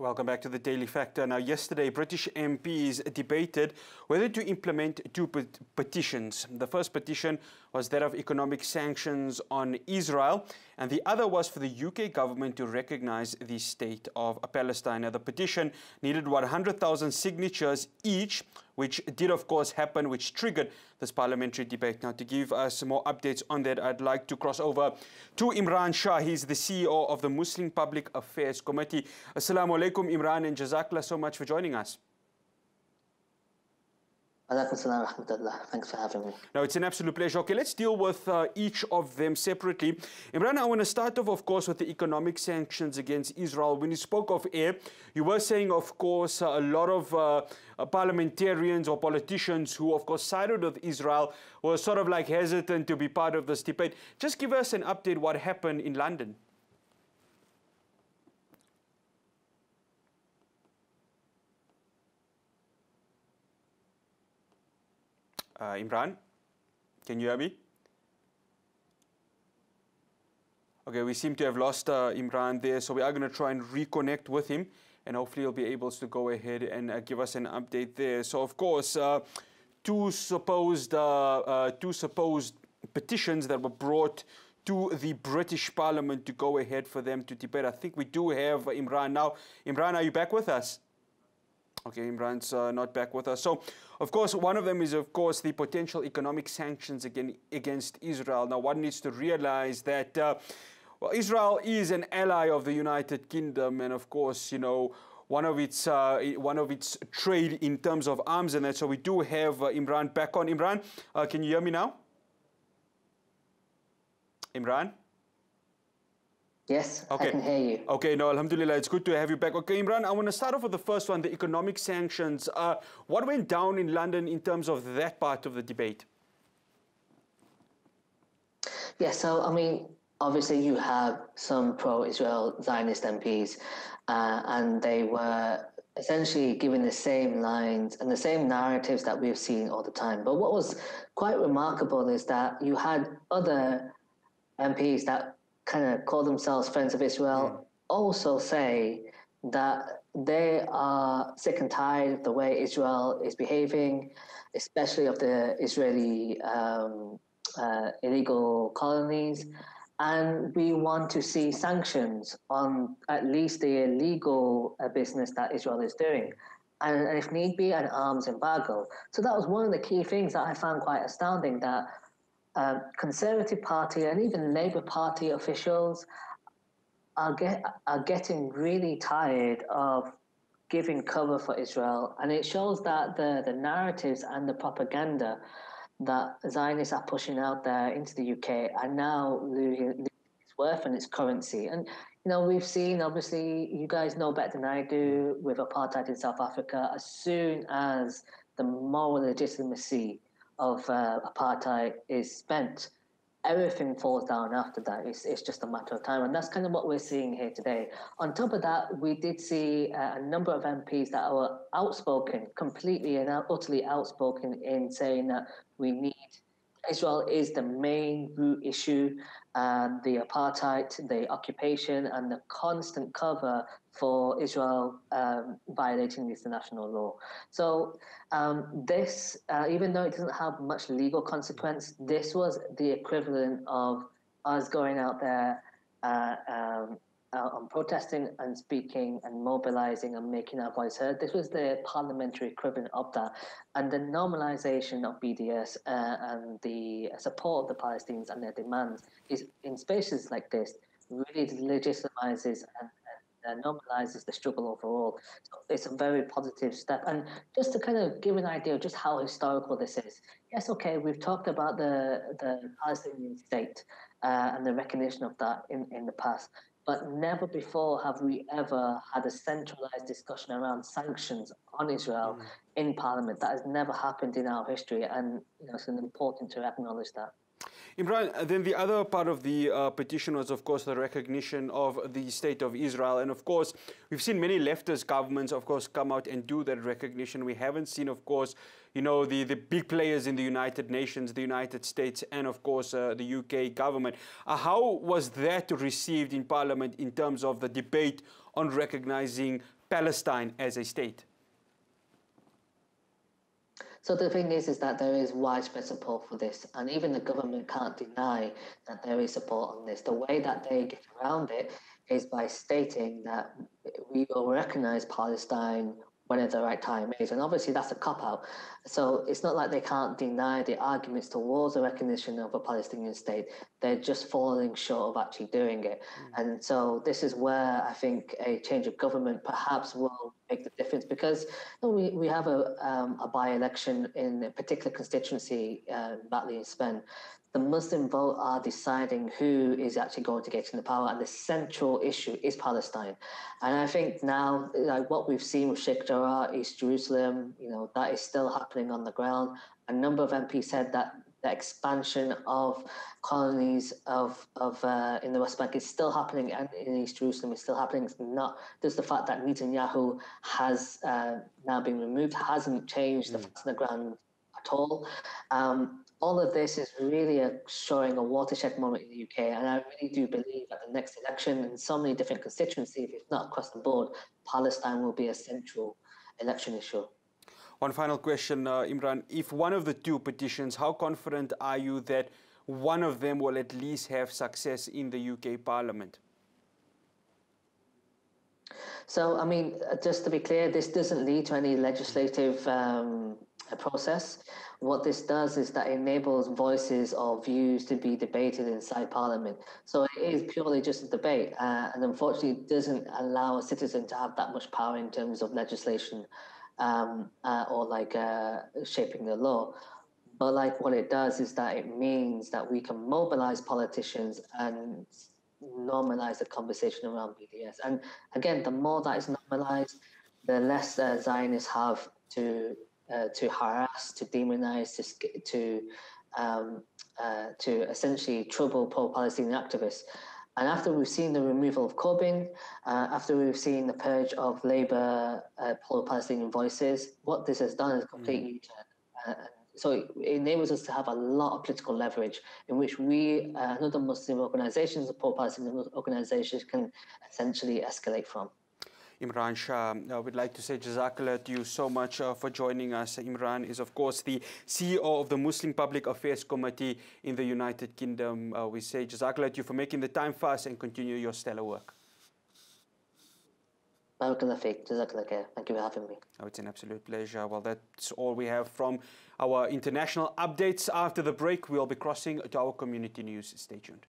Welcome back to the Daily Factor. Now, yesterday, British MPs debated whether to implement two petitions. The first petition was that of economic sanctions on Israel, and the other was for the UK government to recognize the state of Palestine. Now, the petition needed 100,000 signatures each, which did, of course, happen, which triggered this parliamentary debate. Now, to give us more updates on that, I'd like to cross over to Imran Shah. He's the CEO of the Muslim Public Affairs Committee. Assalamu alaikum, Imran, and jazakallah so much for joining us. Thanks for having me. No, it's an absolute pleasure. Okay, let's deal with uh, each of them separately. Imran, I want to start off, of course, with the economic sanctions against Israel. When you spoke of air, you were saying, of course, uh, a lot of uh, uh, parliamentarians or politicians who, of course, sided with Israel were sort of like hesitant to be part of this debate. Just give us an update what happened in London. Uh, Imran, can you hear me? Okay, we seem to have lost uh, Imran there, so we are going to try and reconnect with him, and hopefully he'll be able to go ahead and uh, give us an update there. So, of course, uh, two supposed uh, uh, two supposed petitions that were brought to the British Parliament to go ahead for them to debate. I think we do have Imran now. Imran, are you back with us? Okay, Imran's uh, not back with us. So, of course, one of them is, of course, the potential economic sanctions again, against Israel. Now, one needs to realize that, uh, well, Israel is an ally of the United Kingdom, and of course, you know, one of its uh, one of its trade in terms of arms and that. So we do have uh, Imran back on. Imran, uh, can you hear me now? Imran. Yes, okay. I can hear you. Okay, no, Alhamdulillah, it's good to have you back. Okay, Imran, I want to start off with the first one, the economic sanctions. Uh, what went down in London in terms of that part of the debate? Yeah, so, I mean, obviously you have some pro-Israel Zionist MPs, uh, and they were essentially giving the same lines and the same narratives that we've seen all the time. But what was quite remarkable is that you had other MPs that kind of call themselves friends of Israel mm. also say that they are sick and tired of the way Israel is behaving, especially of the Israeli um, uh, illegal colonies. And we want to see sanctions on at least the illegal uh, business that Israel is doing. And, and if need be, an arms embargo. So that was one of the key things that I found quite astounding that Conservative Party and even Labour Party officials are, get, are getting really tired of giving cover for Israel. And it shows that the, the narratives and the propaganda that Zionists are pushing out there into the UK are now losing its worth and its currency. And, you know, we've seen, obviously, you guys know better than I do with apartheid in South Africa, as soon as the moral legitimacy of uh, apartheid is spent, everything falls down after that. It's, it's just a matter of time. And that's kind of what we're seeing here today. On top of that, we did see uh, a number of MPs that were outspoken, completely and utterly outspoken in saying that we need Israel is the main root issue, and the apartheid, the occupation, and the constant cover for Israel um, violating international law. So um, this, uh, even though it doesn't have much legal consequence, this was the equivalent of us going out there uh, um, uh, on protesting and speaking and mobilizing and making our voice heard. This was the parliamentary equivalent of that. And the normalization of BDS uh, and the support of the Palestinians and their demands is in spaces like this really legitimizes and, and normalizes the struggle overall. So it's a very positive step. And just to kind of give an idea of just how historical this is. Yes, okay, we've talked about the, the Palestinian state uh, and the recognition of that in, in the past. But never before have we ever had a centralized discussion around sanctions on Israel mm. in Parliament. That has never happened in our history, and you know, it's important to acknowledge that. Imran, uh, then the other part of the uh, petition was, of course, the recognition of the state of Israel. And of course, we've seen many leftist governments, of course, come out and do that recognition. We haven't seen, of course, you know, the, the big players in the United Nations, the United States, and of course, uh, the UK government. Uh, how was that received in Parliament in terms of the debate on recognizing Palestine as a state? So the thing is, is that there is widespread support for this, and even the government can't deny that there is support on this. The way that they get around it is by stating that we will recognize Palestine when the right time is. And obviously, that's a cop out. So it's not like they can't deny the arguments towards the recognition of a Palestinian state. They're just falling short of actually doing it. Mm. And so this is where I think a change of government perhaps will make the difference because you know, we, we have a, um, a by election in a particular constituency, uh, Batley and Spen the Muslim vote are deciding who is actually going to get in the power, and the central issue is Palestine. And I think now, like what we've seen with Sheikh Jarrah, East Jerusalem, you know, that is still happening on the ground. A number of MPs said that the expansion of colonies of of uh, in the West Bank is still happening, and in East Jerusalem is still happening. It's not just the fact that Netanyahu has uh, now been removed hasn't changed mm. the facts on the ground at all. Um, all of this is really a, showing a watershed moment in the UK, and I really do believe that the next election, in so many different constituencies, if not across the board, Palestine will be a central election issue. One final question, uh, Imran. If one of the two petitions, how confident are you that one of them will at least have success in the UK Parliament? So, I mean, uh, just to be clear, this doesn't lead to any legislative um, process. What this does is that enables voices or views to be debated inside Parliament. So it is purely just a debate, uh, and unfortunately, doesn't allow a citizen to have that much power in terms of legislation um, uh, or like uh, shaping the law. But like what it does is that it means that we can mobilize politicians and normalize the conversation around BDS. And again, the more that is normalized, the less uh, Zionists have to uh, to harass, to demonize, to to um, uh, to essentially trouble pro-Palestinian activists. And after we've seen the removal of Corbyn, uh, after we've seen the purge of Labour uh, pro-Palestinian voices, what this has done is completely mm. so it enables us to have a lot of political leverage in which we uh, and other Muslim organizations, pro-Palestinian organizations, can essentially escalate from. Imran Shah. Uh, we'd like to say Jazakallah to you so much uh, for joining us. Imran is, of course, the CEO of the Muslim Public Affairs Committee in the United Kingdom. Uh, we say Jazakallah to you for making the time for us and continue your stellar work. Thank you for having me. Oh, it's an absolute pleasure. Well, that's all we have from our international updates. After the break, we'll be crossing to our community news. Stay tuned.